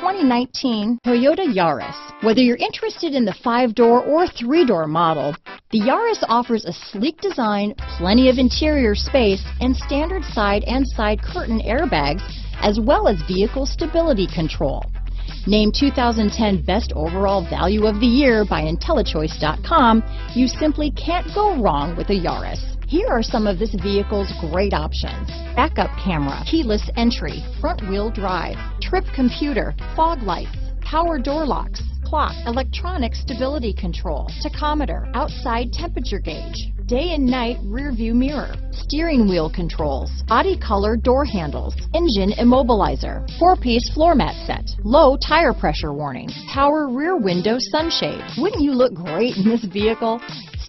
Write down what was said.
2019 Toyota Yaris. Whether you're interested in the five-door or three-door model, the Yaris offers a sleek design, plenty of interior space, and standard side and side curtain airbags, as well as vehicle stability control. Named 2010 Best Overall Value of the Year by IntelliChoice.com, you simply can't go wrong with a Yaris. Here are some of this vehicle's great options. Backup camera, keyless entry, front wheel drive, trip computer, fog lights, power door locks, clock, electronic stability control, tachometer, outside temperature gauge, day and night rear view mirror, steering wheel controls, body color door handles, engine immobilizer, four-piece floor mat set, low tire pressure warning, power rear window sunshade. Wouldn't you look great in this vehicle?